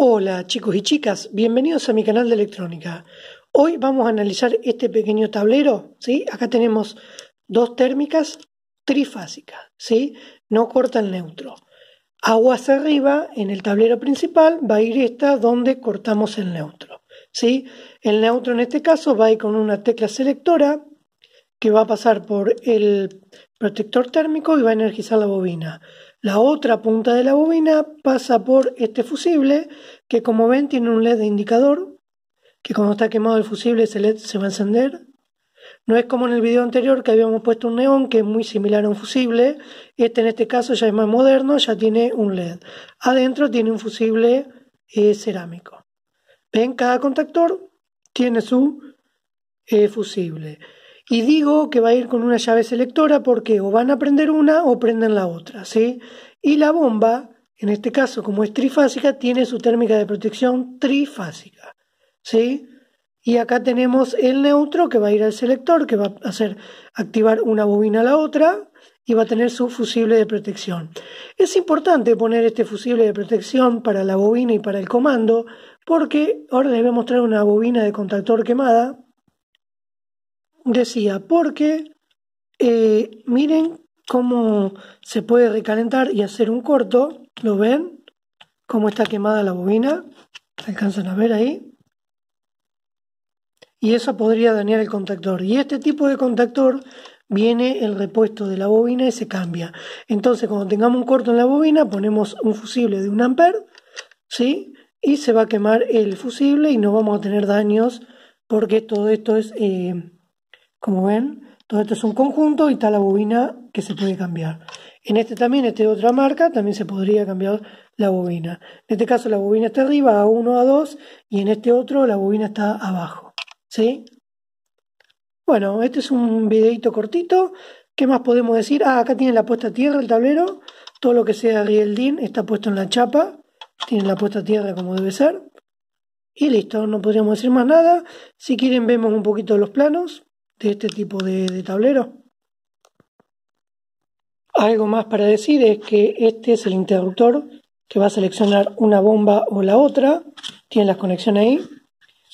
Hola chicos y chicas, bienvenidos a mi canal de electrónica. Hoy vamos a analizar este pequeño tablero, ¿sí? Acá tenemos dos térmicas trifásicas, ¿sí? No corta el neutro. Aguas arriba, en el tablero principal, va a ir esta donde cortamos el neutro, ¿sí? El neutro en este caso va a ir con una tecla selectora que va a pasar por el protector térmico y va a energizar la bobina. La otra punta de la bobina pasa por este fusible que como ven tiene un LED de indicador que cuando está quemado el fusible ese LED se va a encender. No es como en el video anterior que habíamos puesto un neón que es muy similar a un fusible. Este en este caso ya es más moderno, ya tiene un LED. Adentro tiene un fusible eh, cerámico. Ven, cada contactor tiene su eh, fusible. Y digo que va a ir con una llave selectora porque o van a prender una o prenden la otra, ¿sí? Y la bomba, en este caso como es trifásica, tiene su térmica de protección trifásica, ¿sí? Y acá tenemos el neutro que va a ir al selector, que va a hacer activar una bobina a la otra y va a tener su fusible de protección. Es importante poner este fusible de protección para la bobina y para el comando, porque ahora les voy a mostrar una bobina de contactor quemada decía, porque eh, miren cómo se puede recalentar y hacer un corto, ¿lo ven? Cómo está quemada la bobina, alcanzan a ver ahí? Y eso podría dañar el contactor. Y este tipo de contactor viene el repuesto de la bobina y se cambia. Entonces, cuando tengamos un corto en la bobina, ponemos un fusible de un amper, ¿sí? Y se va a quemar el fusible y no vamos a tener daños porque todo esto es eh, como ven, todo esto es un conjunto y está la bobina que se puede cambiar. En este también, este de otra marca, también se podría cambiar la bobina. En este caso la bobina está arriba, A1, A2, y en este otro la bobina está abajo. ¿Sí? Bueno, este es un videito cortito. ¿Qué más podemos decir? Ah, acá tiene la puesta a tierra el tablero. Todo lo que sea rieldín está puesto en la chapa. Tiene la puesta a tierra como debe ser. Y listo, no podríamos decir más nada. Si quieren vemos un poquito los planos de este tipo de, tablero. Algo más para decir es que este es el interruptor que va a seleccionar una bomba o la otra. Tiene las conexiones ahí.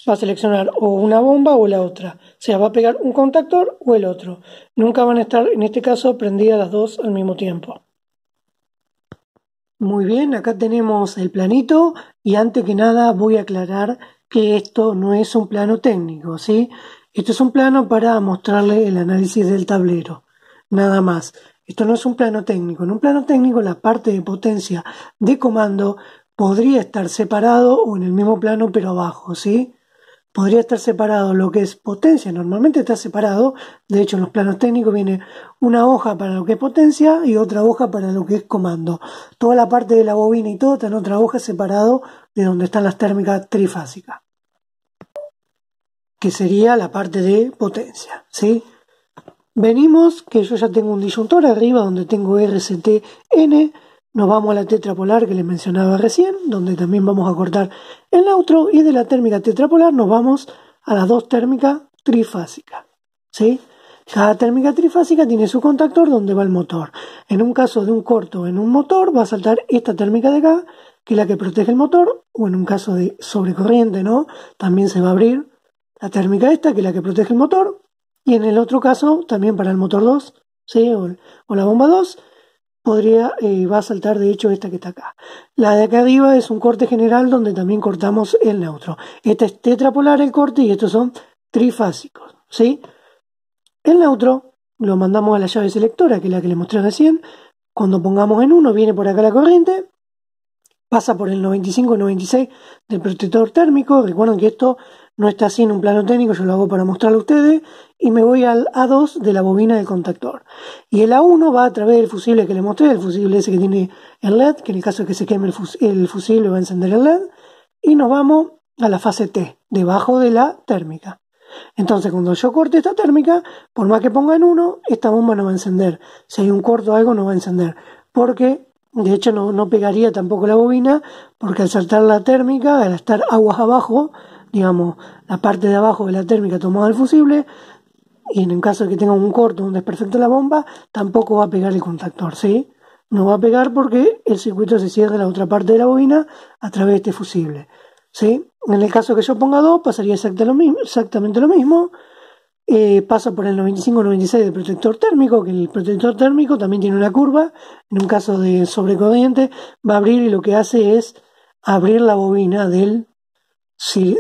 Va a seleccionar o una bomba o la otra. O sea, va a pegar un contactor o el otro. Nunca van a estar, en este caso, prendidas las dos al mismo tiempo. Muy bien, acá tenemos el planito y antes que nada voy a aclarar que esto no es un plano técnico, ¿sí? Esto es un plano para mostrarle el análisis del tablero, nada más. Esto no es un plano técnico. En un plano técnico la parte de potencia de comando podría estar separado o en el mismo plano pero abajo, ¿sí? Podría estar separado lo que es potencia, normalmente está separado, de hecho en los planos técnicos viene una hoja para lo que es potencia y otra hoja para lo que es comando. Toda la parte de la bobina y todo está en otra hoja separado de donde están las térmicas trifásicas que sería la parte de potencia, ¿sí? Venimos, que yo ya tengo un disyuntor arriba donde tengo RCTN, nos vamos a la tetrapolar que les mencionaba recién, donde también vamos a cortar el neutro, y de la térmica tetrapolar nos vamos a las dos térmicas trifásicas, ¿sí? Cada térmica trifásica tiene su contactor donde va el motor. En un caso de un corto en un motor va a saltar esta térmica de acá, que es la que protege el motor, o en un caso de sobrecorriente, ¿no? También se va a abrir la térmica esta, que es la que protege el motor, y en el otro caso, también para el motor 2, ¿sí? o, la bomba 2, podría, eh, va a saltar de hecho esta que está acá. La de acá arriba es un corte general donde también cortamos el neutro. Esta es tetrapolar el corte y estos son trifásicos, ¿sí? El neutro lo mandamos a la llave selectora, que es la que le mostré recién. Cuando pongamos en 1 viene por acá la corriente, pasa por el 95-96 del protector térmico. Recuerden que esto no está así en un plano técnico, yo lo hago para mostrarlo a ustedes, y me voy al A2 de la bobina del contactor. Y el A1 va a través del fusible que le mostré, el fusible ese que tiene el LED, que en el caso de que se queme el, fusible va a encender el LED, y nos vamos a la fase T, debajo de la térmica. Entonces, cuando yo corte esta térmica, por más que ponga en 1, esta bomba no va a encender. Si hay un corto o algo, no va a encender. Porque, de hecho, no, no pegaría tampoco la bobina, porque al saltar la térmica, al estar aguas abajo, digamos, la parte de abajo de la térmica tomada del fusible, y en el caso de que tenga un corto, un desperfecto de la bomba, tampoco va a pegar el contactor, ¿sí? no va a pegar porque el circuito se cierra en la otra parte de la bobina a través de este fusible. ¿sí? En el caso que yo ponga 2 pasaría exactamente lo mismo. Eh, pasa por el 95-96 del protector térmico, que el protector térmico también tiene una curva. En un caso de sobrecorriente va a abrir y lo que hace es abrir la bobina del,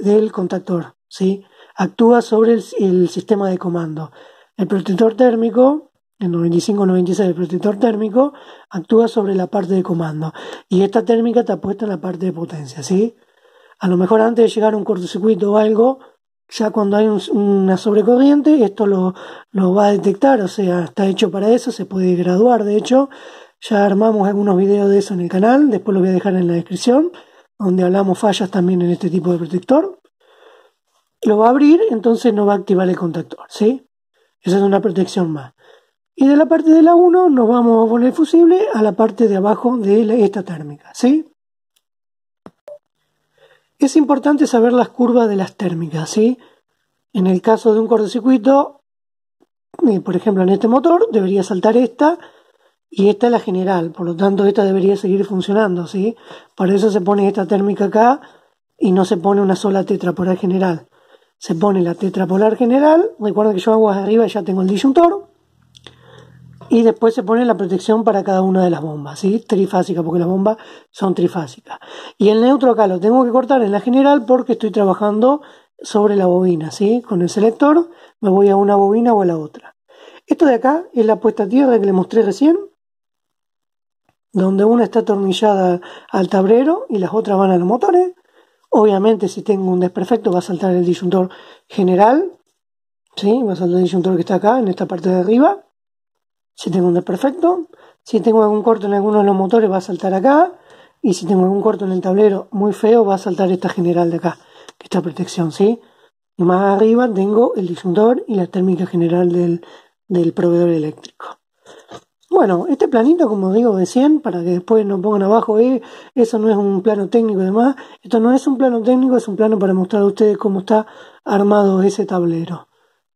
del contactor. ¿sí? Actúa sobre el sistema de comando. El protector térmico el 95-96 del protector térmico, actúa sobre la parte de comando. Y esta térmica está puesta en la parte de potencia, ¿sí? A lo mejor antes de llegar a un cortocircuito o algo, ya cuando hay una sobrecorriente, esto lo, lo va a detectar, o sea, está hecho para eso, se puede graduar, de hecho, ya armamos algunos videos de eso en el canal, después lo voy a dejar en la descripción, donde hablamos fallas también en este tipo de protector. Lo va a abrir, entonces no va a activar el contactor, ¿sí? Esa es una protección más. Y de la parte de la 1 nos vamos a poner fusible a la parte de abajo de esta térmica, ¿sí? Es importante saber las curvas de las térmicas, ¿sí? En el caso de un cortocircuito, eh, por ejemplo en este motor, debería saltar esta y esta es la general, por lo tanto esta debería seguir funcionando, ¿sí? Por eso se pone esta térmica acá y no se pone una sola tetrapolar general. Se pone la tetrapolar general, recuerda que yo hago arriba y ya tengo el disyuntor, y después se pone la protección para cada una de las bombas, ¿sí? Trifásica, porque las bombas son trifásicas. Y el neutro acá lo tengo que cortar en la general porque estoy trabajando sobre la bobina, ¿sí? Con el selector me voy a una bobina o a la otra. Esto de acá es la puesta a tierra que le mostré recién, donde una está atornillada al tablero y las otras van a los motores. Obviamente, si tengo un desperfecto, va a saltar el disyuntor general, ¿sí? Va a saltar el disyuntor que está acá, en esta parte de arriba si tengo un desperfecto, si tengo algún corto en alguno de los motores va a saltar acá, y si tengo algún corto en el tablero muy feo va a saltar esta general de acá, que esta protección, ¿sí? Y más arriba tengo el disyuntor y la térmica general del, del proveedor eléctrico. Bueno, este planito, como digo, de 100, para que después no pongan abajo, eh, eso no es un plano técnico y demás. Esto no es un plano técnico, es un plano para mostrar a ustedes cómo está armado ese tablero.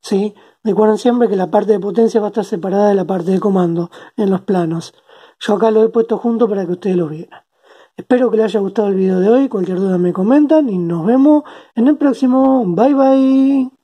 ¿Sí? Recuerden siempre que la parte de potencia va a estar separada de la parte de comando en los planos. Yo acá lo he puesto junto para que ustedes lo vieran. Espero que les haya gustado el video de hoy. Cualquier duda me comentan y nos vemos en el próximo. Bye bye.